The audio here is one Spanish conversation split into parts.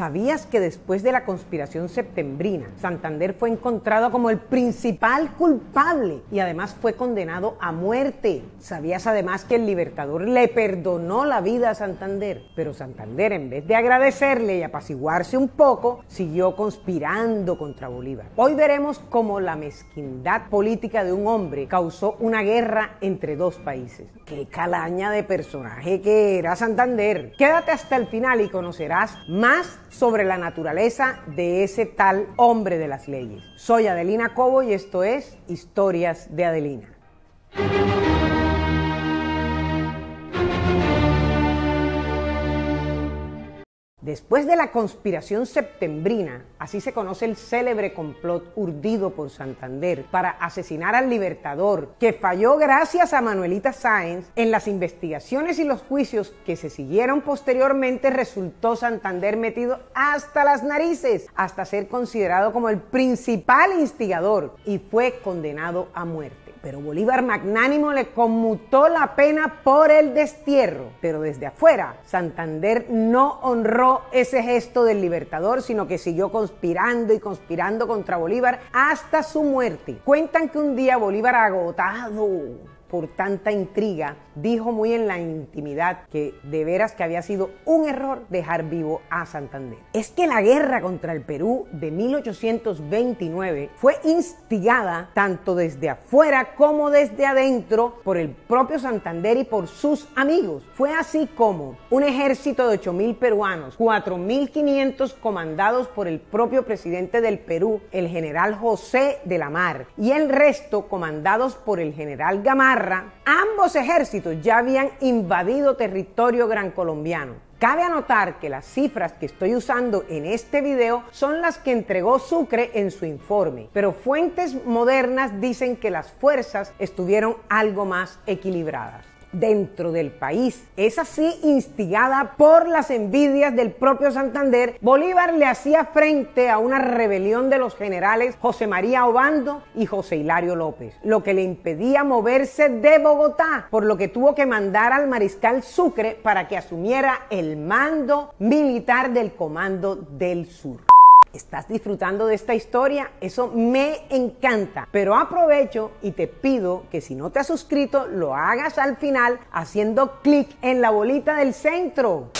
¿Sabías que después de la conspiración septembrina, Santander fue encontrado como el principal culpable y además fue condenado a muerte? ¿Sabías además que el Libertador le perdonó la vida a Santander? Pero Santander, en vez de agradecerle y apaciguarse un poco, siguió conspirando contra Bolívar. Hoy veremos cómo la mezquindad política de un hombre causó una guerra entre dos países. ¡Qué calaña de personaje que era Santander! Quédate hasta el final y conocerás más sobre la naturaleza de ese tal hombre de las leyes. Soy Adelina Cobo y esto es Historias de Adelina. Después de la conspiración septembrina, así se conoce el célebre complot urdido por Santander para asesinar al libertador, que falló gracias a Manuelita Sáenz, en las investigaciones y los juicios que se siguieron posteriormente resultó Santander metido hasta las narices, hasta ser considerado como el principal instigador y fue condenado a muerte. Pero Bolívar magnánimo le conmutó la pena por el destierro. Pero desde afuera, Santander no honró ese gesto del libertador, sino que siguió conspirando y conspirando contra Bolívar hasta su muerte. Cuentan que un día Bolívar agotado por tanta intriga, dijo muy en la intimidad que de veras que había sido un error dejar vivo a Santander. Es que la guerra contra el Perú de 1829 fue instigada tanto desde afuera como desde adentro por el propio Santander y por sus amigos. Fue así como un ejército de 8.000 peruanos, 4.500 comandados por el propio presidente del Perú, el general José de la Mar, y el resto comandados por el general Gamarra, ambos ejércitos ya habían invadido territorio gran colombiano. Cabe anotar que las cifras que estoy usando en este video son las que entregó Sucre en su informe, pero fuentes modernas dicen que las fuerzas estuvieron algo más equilibradas dentro del país. Es así instigada por las envidias del propio Santander, Bolívar le hacía frente a una rebelión de los generales José María Obando y José Hilario López, lo que le impedía moverse de Bogotá, por lo que tuvo que mandar al mariscal Sucre para que asumiera el mando militar del Comando del Sur. ¿Estás disfrutando de esta historia? Eso me encanta. Pero aprovecho y te pido que si no te has suscrito, lo hagas al final haciendo clic en la bolita del centro.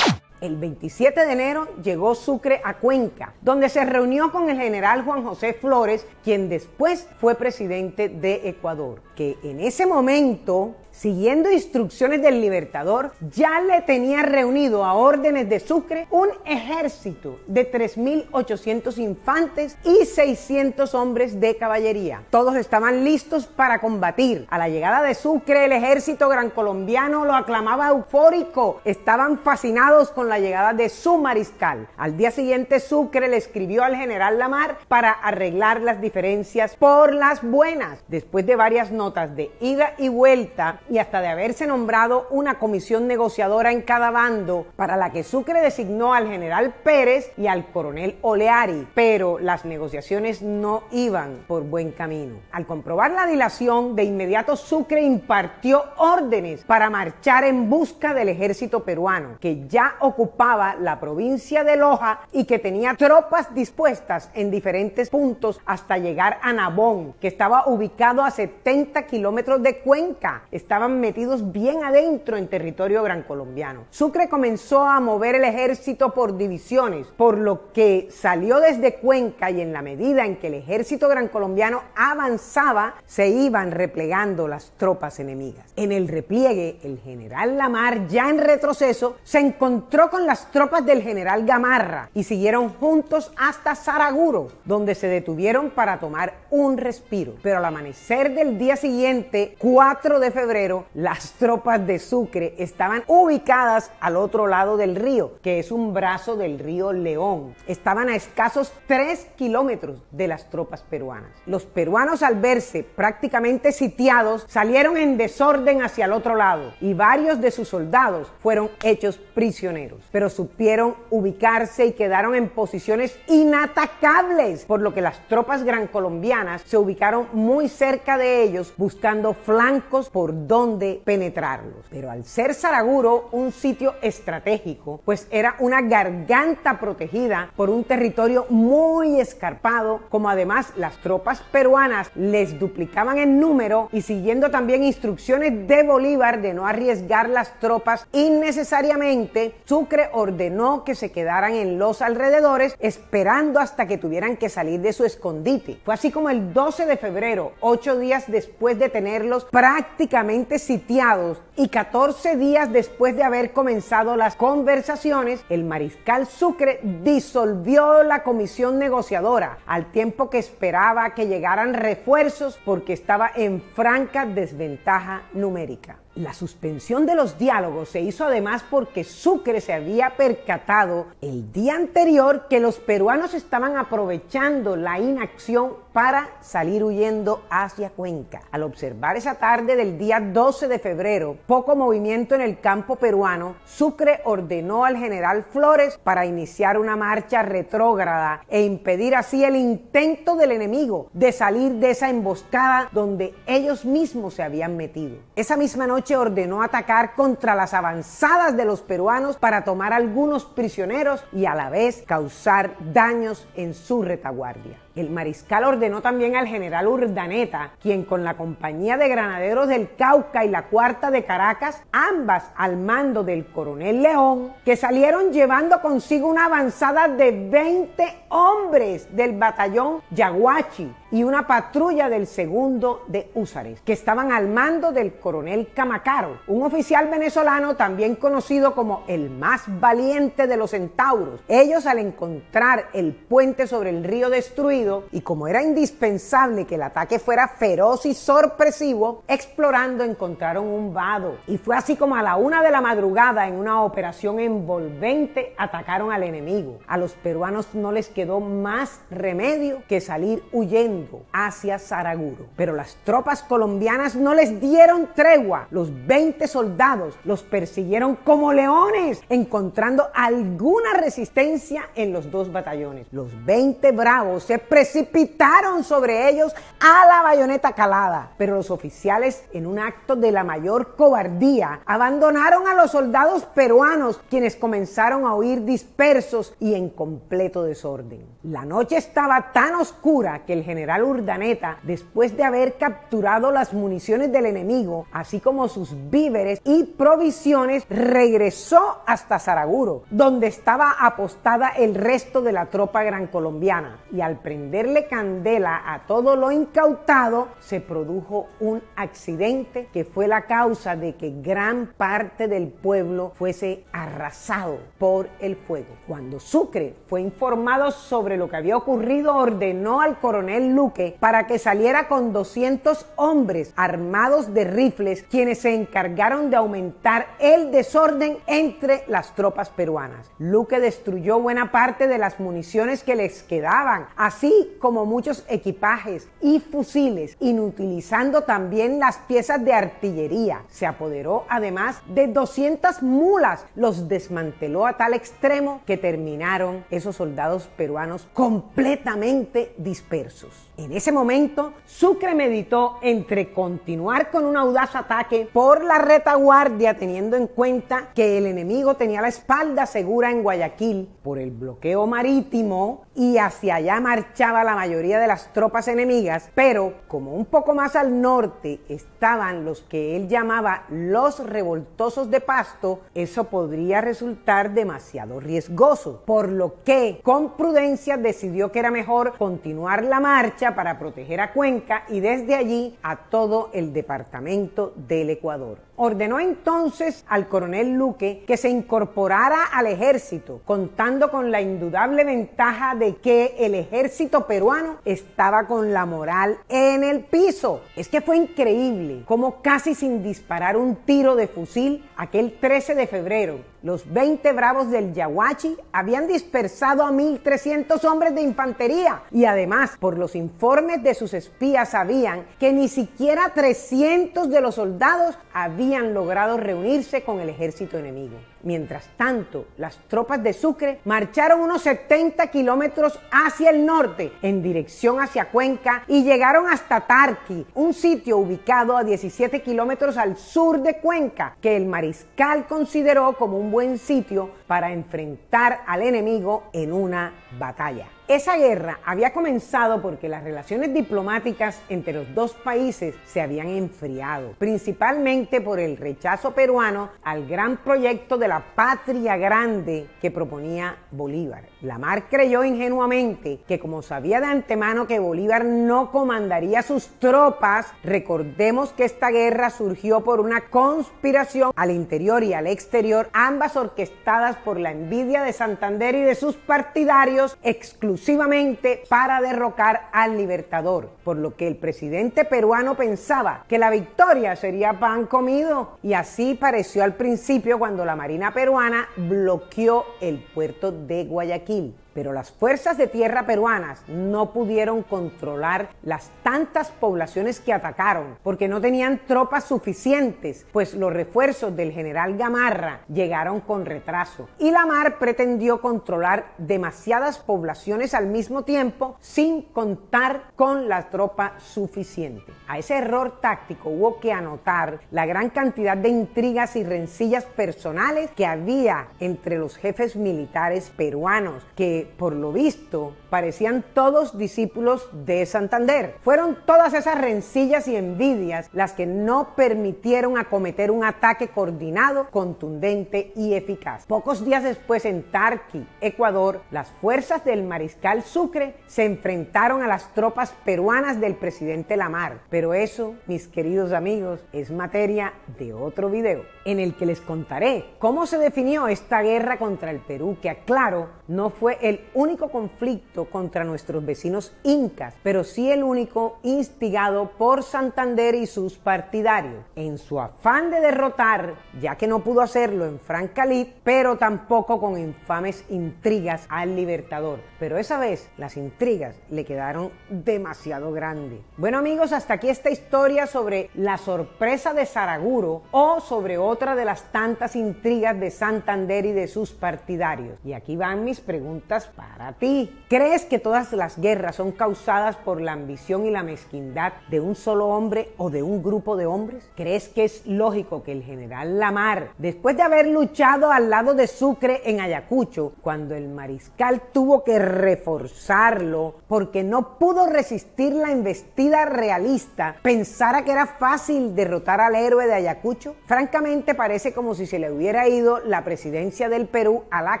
El 27 de enero llegó Sucre a Cuenca, donde se reunió con el general Juan José Flores, quien después fue presidente de Ecuador, que en ese momento siguiendo instrucciones del libertador, ya le tenía reunido a órdenes de Sucre un ejército de 3.800 infantes y 600 hombres de caballería. Todos estaban listos para combatir. A la llegada de Sucre, el ejército gran colombiano lo aclamaba eufórico. Estaban fascinados con la llegada de su mariscal. Al día siguiente, Sucre le escribió al general Lamar para arreglar las diferencias por las buenas. Después de varias notas de ida y vuelta, y hasta de haberse nombrado una comisión negociadora en cada bando para la que Sucre designó al general Pérez y al coronel Oleari, pero las negociaciones no iban por buen camino. Al comprobar la dilación, de inmediato Sucre impartió órdenes para marchar en busca del ejército peruano, que ya ocupaba la provincia de Loja y que tenía tropas dispuestas en diferentes puntos hasta llegar a Nabón, que estaba ubicado a 70 kilómetros de Cuenca. Estaba metidos bien adentro en territorio gran colombiano. Sucre comenzó a mover el ejército por divisiones, por lo que salió desde Cuenca y en la medida en que el ejército gran colombiano avanzaba, se iban replegando las tropas enemigas. En el repliegue, el general Lamar, ya en retroceso, se encontró con las tropas del general Gamarra y siguieron juntos hasta Saraguro, donde se detuvieron para tomar un respiro. Pero al amanecer del día siguiente, 4 de febrero, las tropas de Sucre estaban ubicadas al otro lado del río, que es un brazo del río León. Estaban a escasos 3 kilómetros de las tropas peruanas. Los peruanos al verse prácticamente sitiados salieron en desorden hacia el otro lado y varios de sus soldados fueron hechos prisioneros, pero supieron ubicarse y quedaron en posiciones inatacables, por lo que las tropas colombianas se ubicaron muy cerca de ellos buscando flancos por dónde penetrarlos. Pero al ser Saraguro un sitio estratégico, pues era una garganta protegida por un territorio muy escarpado, como además las tropas peruanas les duplicaban en número y siguiendo también instrucciones de Bolívar de no arriesgar las tropas innecesariamente, Sucre ordenó que se quedaran en los alrededores esperando hasta que tuvieran que salir de su escondite. Fue así como el 12 de febrero, ocho días después de tenerlos prácticamente sitiados y 14 días después de haber comenzado las conversaciones, el mariscal Sucre disolvió la comisión negociadora al tiempo que esperaba que llegaran refuerzos porque estaba en franca desventaja numérica. La suspensión de los diálogos se hizo además porque Sucre se había percatado el día anterior que los peruanos estaban aprovechando la inacción para salir huyendo hacia Cuenca. Al observar esa tarde del día 12 de febrero poco movimiento en el campo peruano, Sucre ordenó al general Flores para iniciar una marcha retrógrada e impedir así el intento del enemigo de salir de esa emboscada donde ellos mismos se habían metido. Esa misma noche ordenó atacar contra las avanzadas de los peruanos para tomar algunos prisioneros y a la vez causar daños en su retaguardia. El mariscal ordenó también al general Urdaneta, quien con la compañía de granaderos del Cauca y la cuarta de Caracas, ambas al mando del coronel León, que salieron llevando consigo una avanzada de 20 hombres del batallón Yaguachi y una patrulla del segundo de Húsares, que estaban al mando del coronel Camacaro, un oficial venezolano también conocido como el más valiente de los centauros. Ellos al encontrar el puente sobre el río destruido y como era indispensable que el ataque fuera feroz y sorpresivo, explorando encontraron un vado y fue así como a la una de la madrugada en una operación envolvente atacaron al enemigo. A los peruanos no les quedó más remedio que salir huyendo hacia Saraguro. Pero las tropas colombianas no les dieron tregua. Los 20 soldados los persiguieron como leones, encontrando alguna resistencia en los dos batallones. Los 20 bravos se precipitaron sobre ellos a la bayoneta calada, pero los oficiales, en un acto de la mayor cobardía, abandonaron a los soldados peruanos, quienes comenzaron a huir dispersos y en completo desorden. La noche estaba tan oscura que el general Urdaneta, después de haber capturado las municiones del enemigo, así como sus víveres y provisiones, regresó hasta Saraguro, donde estaba apostada el resto de la tropa gran colombiana. Y al prenderle candela a todo lo incautado, se produjo un accidente que fue la causa de que gran parte del pueblo fuese arrasado por el fuego. Cuando Sucre fue informado sobre lo que había ocurrido, ordenó al coronel para que saliera con 200 hombres armados de rifles, quienes se encargaron de aumentar el desorden entre las tropas peruanas. Luque destruyó buena parte de las municiones que les quedaban, así como muchos equipajes y fusiles, inutilizando también las piezas de artillería. Se apoderó además de 200 mulas, los desmanteló a tal extremo que terminaron esos soldados peruanos completamente dispersos. En ese momento, Sucre meditó entre continuar con un audaz ataque por la retaguardia, teniendo en cuenta que el enemigo tenía la espalda segura en Guayaquil por el bloqueo marítimo y hacia allá marchaba la mayoría de las tropas enemigas, pero como un poco más al norte estaban los que él llamaba los revoltosos de pasto, eso podría resultar demasiado riesgoso, por lo que con prudencia decidió que era mejor continuar la marcha para proteger a Cuenca y desde allí a todo el departamento del Ecuador. Ordenó entonces al coronel Luque que se incorporara al ejército, contando con la indudable ventaja de que el ejército peruano estaba con la moral en el piso. Es que fue increíble cómo casi sin disparar un tiro de fusil, aquel 13 de febrero, los 20 bravos del Yaguachi habían dispersado a 1.300 hombres de infantería y además por los informes de sus espías sabían que ni siquiera 300 de los soldados habían logrado reunirse con el ejército enemigo. Mientras tanto, las tropas de Sucre marcharon unos 70 kilómetros hacia el norte en dirección hacia Cuenca y llegaron hasta Tarqui, un sitio ubicado a 17 kilómetros al sur de Cuenca, que el mariscal consideró como un buen sitio para enfrentar al enemigo en una batalla. Esa guerra había comenzado porque las relaciones diplomáticas entre los dos países se habían enfriado, principalmente por el rechazo peruano al gran proyecto de la patria grande que proponía Bolívar. Lamar creyó ingenuamente que como sabía de antemano que Bolívar no comandaría sus tropas, recordemos que esta guerra surgió por una conspiración al interior y al exterior, ambas orquestadas por la envidia de Santander y de sus partidarios exclusivamente para derrocar al libertador, por lo que el presidente peruano pensaba que la victoria sería pan comido y así pareció al principio cuando la Marina peruana bloqueó el puerto de Guayaquil pero las fuerzas de tierra peruanas no pudieron controlar las tantas poblaciones que atacaron porque no tenían tropas suficientes, pues los refuerzos del general Gamarra llegaron con retraso y la mar pretendió controlar demasiadas poblaciones al mismo tiempo sin contar con la tropa suficiente. A ese error táctico hubo que anotar la gran cantidad de intrigas y rencillas personales que había entre los jefes militares peruanos que por lo visto parecían todos discípulos de Santander. Fueron todas esas rencillas y envidias las que no permitieron acometer un ataque coordinado, contundente y eficaz. Pocos días después en Tarqui, Ecuador, las fuerzas del mariscal Sucre se enfrentaron a las tropas peruanas del presidente Lamar. Pero eso, mis queridos amigos, es materia de otro video en el que les contaré cómo se definió esta guerra contra el Perú, que aclaro, no fue el único conflicto contra nuestros vecinos incas, pero sí el único instigado por Santander y sus partidarios, en su afán de derrotar, ya que no pudo hacerlo en Francalit, pero tampoco con infames intrigas al libertador. Pero esa vez las intrigas le quedaron demasiado grandes. Bueno amigos, hasta aquí esta historia sobre la sorpresa de Saraguro o sobre otra de las tantas intrigas de Santander y de sus partidarios. Y aquí van mis preguntas para ti. ¿Crees que todas las guerras son causadas por la ambición y la mezquindad de un solo hombre o de un grupo de hombres? ¿Crees que es lógico que el general Lamar, después de haber luchado al lado de Sucre en Ayacucho, cuando el mariscal tuvo que reforzarlo porque no pudo resistir la embestida realista, pensara que era fácil derrotar al héroe de Ayacucho? Francamente, parece como si se le hubiera ido la presidencia del Perú a la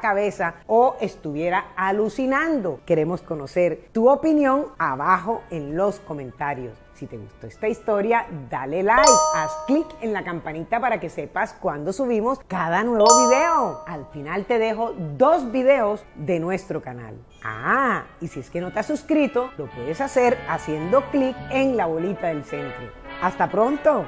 cabeza o estuviera alucinando. Queremos conocer tu opinión abajo en los comentarios. Si te gustó esta historia, dale like, haz clic en la campanita para que sepas cuando subimos cada nuevo video. Al final te dejo dos videos de nuestro canal. Ah, y si es que no te has suscrito, lo puedes hacer haciendo clic en la bolita del centro. Hasta pronto.